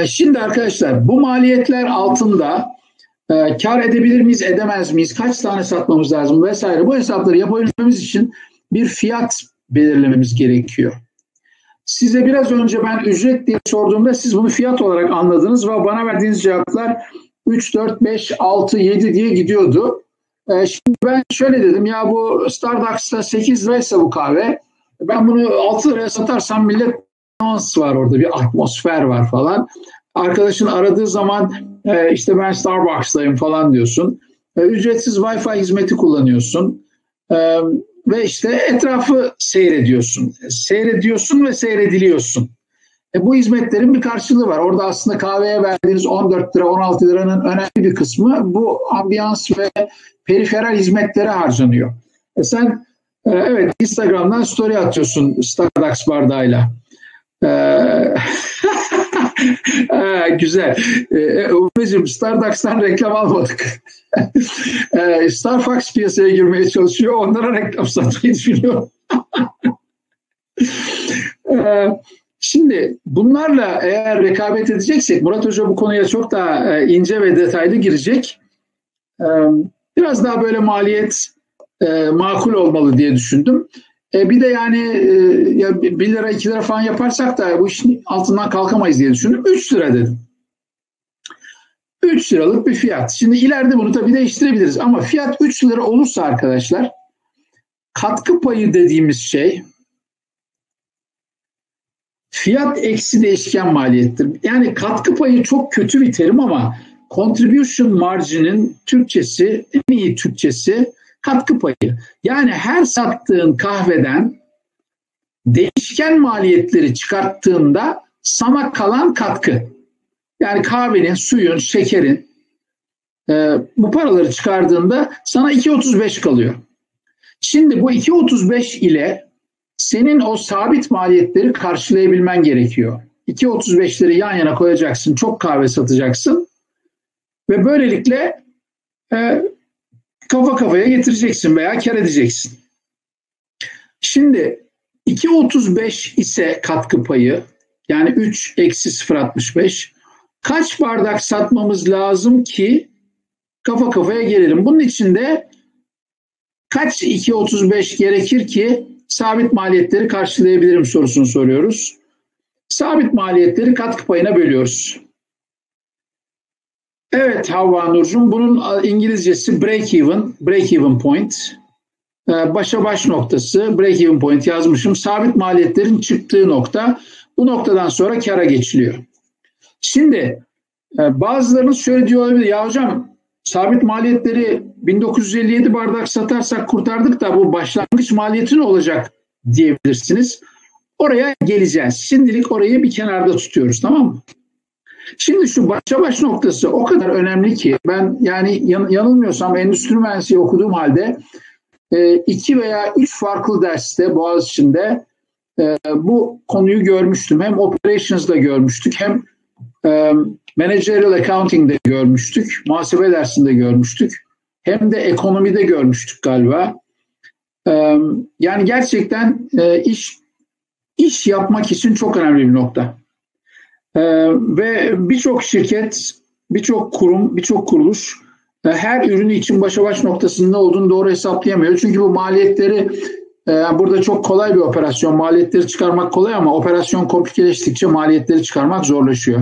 Ee, şimdi arkadaşlar bu maliyetler altında e, kar edebilir miyiz, edemez miyiz, kaç tane satmamız lazım vesaire bu hesapları yapabilmemiz için bir fiyat belirlememiz gerekiyor. Size biraz önce ben ücret diye sorduğumda siz bunu fiyat olarak anladınız ve bana verdiğiniz cevaplar 3, 4, 5, 6, 7 diye gidiyordu. Ee, şimdi ben şöyle dedim ya bu Starbucks'ta 8 liraysa bu kahve ben bunu 6 liraya satarsam millet dans var orada bir atmosfer var falan. Arkadaşın aradığı zaman e, işte ben Starbucks'tayım falan diyorsun. E, ücretsiz Wi-Fi hizmeti kullanıyorsun. E, ve işte etrafı seyrediyorsun. Seyrediyorsun ve seyrediliyorsun. E, bu hizmetlerin bir karşılığı var. Orada aslında kahveye verdiğiniz 14 lira 16 liranın önemli bir kısmı bu ambiyans ve periferal hizmetlere harcanıyor. E sen e, evet Instagram'dan story atıyorsun Starbucks bardağıyla. E, e, güzel. E, Ufacığım Starbucks'tan reklam almadık. e, Starbucks piyasaya girmeye çalışıyor. Onlara reklam satmayı düşünüyor. e, Şimdi bunlarla eğer rekabet edeceksek, Murat Hoca bu konuya çok daha e, ince ve detaylı girecek. Biraz daha böyle maliyet e, makul olmalı diye düşündüm. Bir de yani ya 1 lira 2 lira falan yaparsak da bu işin altından kalkamayız diye düşündüm. 3 lira dedim. 3 liralık bir fiyat. Şimdi ileride bunu tabii değiştirebiliriz ama fiyat 3 lira olursa arkadaşlar katkı payı dediğimiz şey Fiyat eksi değişken maliyettir. Yani katkı payı çok kötü bir terim ama contribution margin'in Türkçesi, en iyi Türkçesi katkı payı. Yani her sattığın kahveden değişken maliyetleri çıkarttığında sana kalan katkı. Yani kahvenin, suyun, şekerin e, bu paraları çıkardığında sana 2.35 kalıyor. Şimdi bu 2.35 ile senin o sabit maliyetleri karşılayabilmen gerekiyor. 2.35'leri yan yana koyacaksın, çok kahve satacaksın ve böylelikle e, kafa kafaya getireceksin veya kar edeceksin. Şimdi 2.35 ise katkı payı yani 3 eksi 0.65 kaç bardak satmamız lazım ki kafa kafaya gelelim. Bunun için de kaç 2.35 gerekir ki sabit maliyetleri karşılayabilirim sorusunu soruyoruz. Sabit maliyetleri katkı payına bölüyoruz. Evet Havva Nurcuğum bunun İngilizcesi break even, break even point. Ee, başa baş noktası break even point yazmışım. Sabit maliyetlerin çıktığı nokta. Bu noktadan sonra kara geçiliyor. Şimdi e, bazılarınız şöyle diyor olabilir. Ya hocam sabit maliyetleri 1957 bardak satarsak kurtardık da bu başlangıç maliyeti ne olacak diyebilirsiniz. Oraya geleceğiz. Şimdilik orayı bir kenarda tutuyoruz tamam mı? Şimdi şu başa baş noktası o kadar önemli ki ben yani yan, yanılmıyorsam endüstri mühendisliği okuduğum halde e, iki veya üç farklı derste Boğaziçi'nde e, bu konuyu görmüştüm. Hem operations'da görmüştük hem e, managerial accounting'de görmüştük. Muhasebe dersinde görmüştük hem de ekonomide görmüştük galiba. Yani gerçekten iş iş yapmak için çok önemli bir nokta. Ve birçok şirket, birçok kurum, birçok kuruluş her ürünü için başa baş noktasında olduğunu doğru hesaplayamıyor. Çünkü bu maliyetleri burada çok kolay bir operasyon. Maliyetleri çıkarmak kolay ama operasyon komplikeleştikçe maliyetleri çıkarmak zorlaşıyor.